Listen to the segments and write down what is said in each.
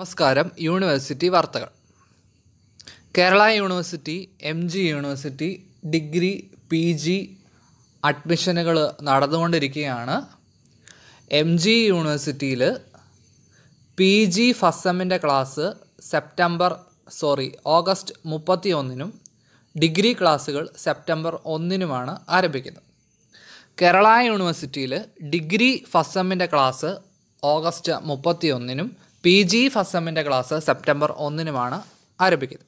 നമസ്കാരം. യൂണിവേഴ്സിറ്റി വാർത്തകൾ. Kerala university M G university degree P G അഡ്മിഷനുകൾ നടന്നുകൊണ്ടിരിക്കുകയാണ്. എം ജി യൂണിവേഴ്സിറ്റിയിൽ പി ജി ഫസ്റ്റ് സെമ്മിന്റെ ക്ലാസ് സെപ്റ്റംബർ സോറി ഓഗസ്റ്റ് മുപ്പത്തി ഒന്നിനും ഡിഗ്രി ക്ലാസ്സുകൾ സെപ്റ്റംബർ ഒന്നിനുമാണ് ആരംഭിക്കുന്നത്. കേരള യൂണിവേഴ്സിറ്റിയിൽ ഡിഗ്രി ഫസ്റ്റ് സെമ്മിന്റെ ക്ലാസ് ഓഗസ്റ്റ് മുപ്പത്തി ഒന്നിനും പി ജി ഫസ്റ്റ് സെമ്മിന്റെ ക്ലാസ് സെപ്റ്റംബർ ഒന്നിനുമാണ് ആരംഭിക്കുന്നത്.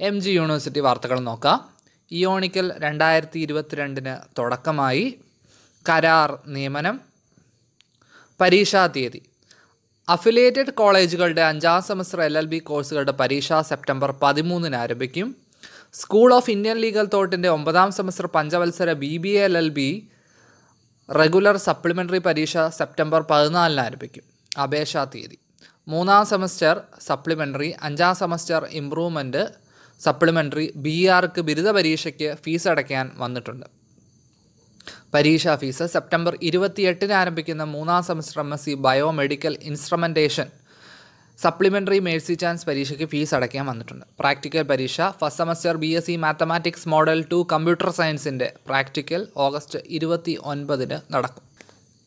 എം ജി യൂണിവേഴ്സിറ്റി വാർത്തകൾ നോക്കാം. ഇയോണിക്കൽ രണ്ടായിരത്തി ഇരുപത്തിരണ്ടിന് തുടക്കമായി കരാർ നിയമനം. പരീക്ഷാ തീയതി. അഫിലിയേറ്റഡ് കോളേജുകളുടെ അഞ്ചാം സെമസ്റ്റർ എൽ എൽ ബി കോഴ്സുകളുടെ പരീക്ഷ സെപ്റ്റംബർ പതിമൂന്നിന് ആരംഭിക്കും. സ്കൂൾ ഓഫ് ഇന്ത്യൻ ലീഗൽ തോട്ടിന്റെ ഒമ്പതാം സെമസ്റ്റർ പഞ്ചവത്സര B B L L B regular supplementary പരീക്ഷ സെപ്റ്റംബർ പതിനാലിന് ആരംഭിക്കും. അപേക്ഷാ തീയതി. മൂന്നാം സെമസ്റ്റർ സപ്ലിമെന്ററി അഞ്ചാം semester improvement supplementary B Arch ബിരുദ പരീക്ഷയ്ക്ക് ഫീസ് അടയ്ക്കാൻ വന്നിട്ടുണ്ട്. പരീക്ഷാ ഫീസ് സെപ്റ്റംബർ ഇരുപത്തിയെട്ടിന് ആരംഭിക്കുന്ന മൂന്നാം semester M S C biomedical instrumentation supplementary mercy chance പരീക്ഷയ്ക്ക് ഫീസ് അടയ്ക്കാൻ വന്നിട്ടുണ്ട്. പ്രാക്ടിക്കൽ പരീക്ഷ first semester B S C mathematics model two computer സയൻസിന്റെ പ്രാക്ടിക്കൽ ഓഗസ്റ്റ് ഇരുപത്തി ഒൻപതിന് നടക്കും.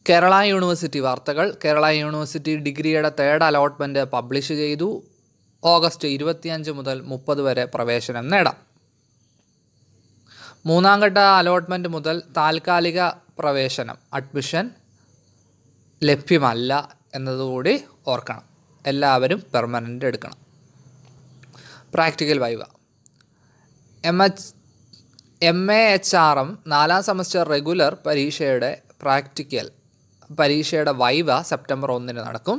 കേരള യൂണിവേഴ്സിറ്റി വാർത്തകൾ. കേരള യൂണിവേഴ്സിറ്റി ഡിഗ്രിയുടെ തേർഡ് അലോട്ട്മെന്റ് പബ്ലിഷ് ചെയ്തു. ഓഗസ്റ്റ് ഇരുപത്തിയഞ്ച് മുതൽ മുപ്പത് വരെ പ്രവേശനം നേടാം. മൂന്നാം ഘട്ട അലോട്ട്മെന്റ് മുതൽ താൽക്കാലിക പ്രവേശനം അഡ്മിഷൻ ലഭ്യമല്ല എന്നതുകൂടി ഓർക്കണം. എല്ലാവരും പെർമനന്റ് എടുക്കണം. Practical viva. M H M A H R M നാലാം സെമസ്റ്റർ റെഗുലർ പരീക്ഷയുടെ പ്രാക്ടിക്കൽ പരീക്ഷയുടെ വൈവ സെപ്റ്റംബർ ഒന്നിന് നടക്കും.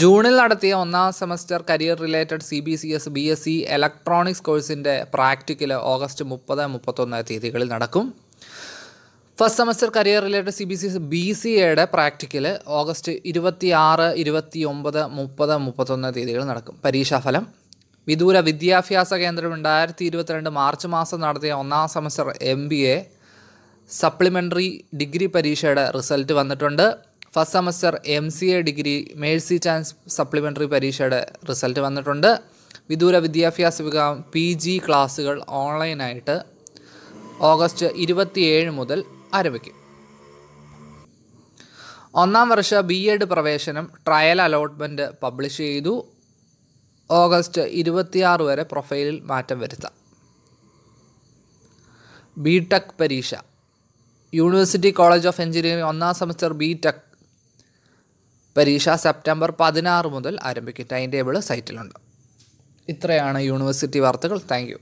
ജൂണിൽ നടത്തിയ ഒന്നാം semester career related C B C S B S C electronics കോഴ്സിന്റെ പ്രാക്ടിക്കൽ ഓഗസ്റ്റ് മുപ്പത് മുപ്പത്തൊന്ന് തീയതികളിൽ നടക്കും. First semester career related C B C B C എയുടെ പ്രാക്ടിക്കൽ ഓഗസ്റ്റ് ഇരുപത്തി ആറ് ഇരുപത്തി ഒമ്പത് മുപ്പത് മുപ്പത്തൊന്ന് തീയതികളിൽ നടക്കും. പരീക്ഷാഫലം വിദൂര വിദ്യാഭ്യാസ കേന്ദ്രം രണ്ടായിരത്തി ഇരുപത്തിരണ്ട് മാർച്ച് മാസം നടത്തിയ ഒന്നാം semester M B A supplementary degree പരീക്ഷയുടെ റിസൾട്ട് വന്നിട്ടുണ്ട്. First semester M C A degree mercy chance supplementary പരീക്ഷയുടെ റിസൾട്ട് വന്നിട്ടുണ്ട്. വിദൂര വിദ്യാഭ്യാസ വിഭാഗം പി ജി ക്ലാസ്സുകൾ ഓൺലൈനായിട്ട് ഓഗസ്റ്റ് ഇരുപത്തിയേഴ് മുതൽ ആരംഭിക്കും. ഒന്നാം വർഷ ബി എഡ് പ്രവേശനം ട്രയൽ അലോട്ട്മെന്റ് പബ്ലിഷ് ചെയ്തു. ഓഗസ്റ്റ് ഇരുപത്തിയാറ് വരെ പ്രൊഫൈലിൽ മാറ്റം വരുത്താം. ബി ടെക് പരീക്ഷ. യൂണിവേഴ്സിറ്റി കോളേജ് ഓഫ് എഞ്ചിനീയറിംഗ് ഒന്നാം സെമസ്റ്റർ ബി ടെക് പരീക്ഷ സെപ്റ്റംബർ പതിനാറ് മുതൽ ആരംഭിക്കും. ടൈം ടേബിൾ സൈറ്റിലുണ്ട് ഇത്രയാണ് യൂണിവേഴ്സിറ്റി വാർത്തകൾ. താങ്ക്